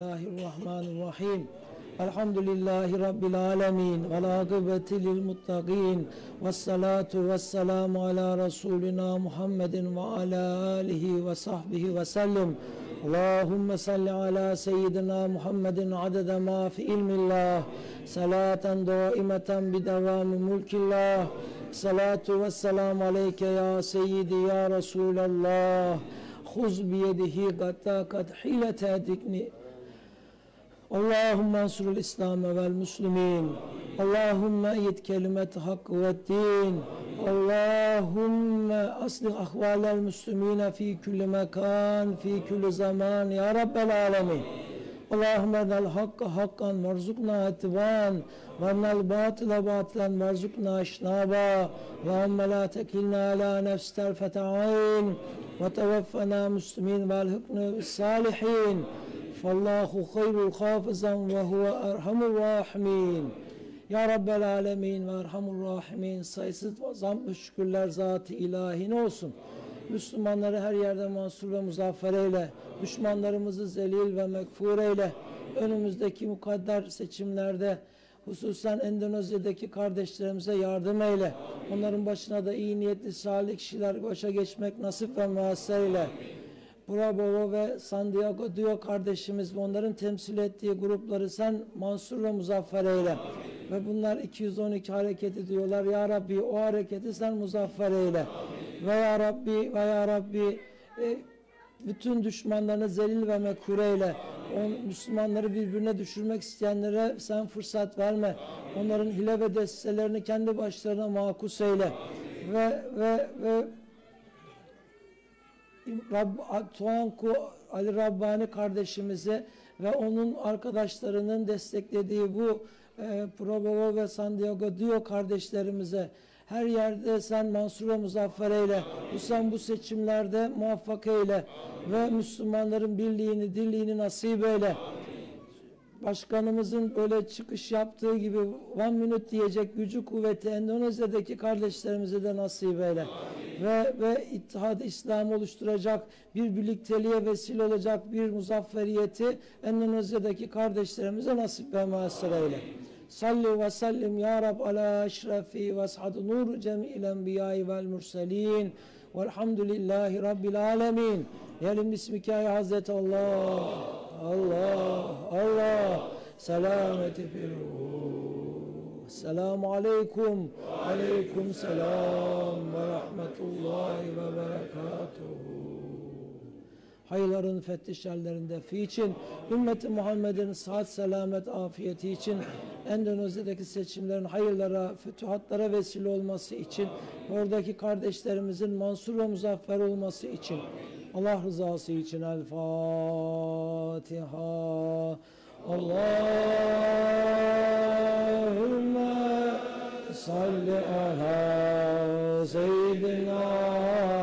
Bismillahirrahmanirrahim. Elhamdülillahi Rabbil alemin. Ve akıbeti lil muttaqin. Ve salatu ve selamu ala Resulina Muhammedin ve ala alihi ve sahbihi ve sellem. Allahümme salli ala seyyidina Muhammedin adede ma fi ilmillah. Salaten daimeten bi devamı mulkillah. Salatu ve selamu aleyke ya seyyidi ya Resulallah. Huz biyedihi gatta kad hilete dikni. Allahümme ensurul İslam vel Müslümin. Allahümme eyyid kelimet hak ve din. Allahümme aslih ahvalel Müslümine fi külli mekan, fi külli zaman. Ya Rabbel alemin. Allahümme ernel hakka hakkan verzukna ettiban ve ernel batıla batılan verzukna işnaba Allahümme la tekilna ala nefs terfete ayn ve tevaffena müslümin ve elhıknı salihin Hayrul hafızan ve huve erhamur rahimin. Ya Rabbel alemin ve erhamur rahimin. Sayısız zam ve şükürler zatı ilahine olsun. Müslümanları her yerde mansur ve muzaffer eyle. Düşmanlarımızı zelil ve mekfur eyle. Önümüzdeki mukadder seçimlerde hususen Endonezya'daki kardeşlerimize yardım eyle. Onların başına da iyi niyetli salih kişiler başa geçmek nasip ve müessir eyle. Bravo ve Santiago diyor kardeşimiz ve onların temsil ettiği grupları sen mansur ve muzaffer eyle. Ve bunlar 212 hareketi diyorlar. Ya Rabbi o hareketi sen muzaffer eyle. Ve Ya Rabbi ve Ya Rabbi e, bütün düşmanlarını zelil ve mekur eyle. On, Müslümanları birbirine düşürmek isteyenlere sen fırsat verme. Onların hile ve destelerini kendi başlarına makus eyle. Ve ve ve Rab, Tuanku Ali Rabbani kardeşimize ve onun arkadaşlarının desteklediği bu e, Probovo ve Santiago Dio kardeşlerimize her yerde sen Mansur ve Muzaffer eyle. Sen bu seçimlerde muvaffak eyle ve Müslümanların birliğini, dirliğini nasip eyle. Başkanımızın böyle çıkış yaptığı gibi one minute diyecek gücü kuvveti Endonezya'daki kardeşlerimize de nasip eyle. Ve, ve İttihad İslam oluşturacak bir birlikteliğe vesile olacak bir muzafferiyeti Endonezya'daki kardeşlerimize nasip ve müessir eyle. Salli ve sellim ya Rab ala eşrefi ve sa'd nur cemi'il enbiyai vel murselin velhamdülillahi rabbil alemin. Diyelim bismike ya Hazreti Allah. Allah, Allah, selameti fil ruh. Selamu aleyküm, aleyküm selam ve rahmetullahi ve berekatuhu. Hayırların müfettişlerlerinde fi için, ümmeti Muhammed'in sıhhat, selamet, afiyeti için, Endonezya'daki seçimlerin hayırlara, fütuhatlara vesile olması için, oradaki kardeşlerimizin mansur ve muzaffer olması için, Allah rızası için El Fatiha. Allahümme salli ala seyyidina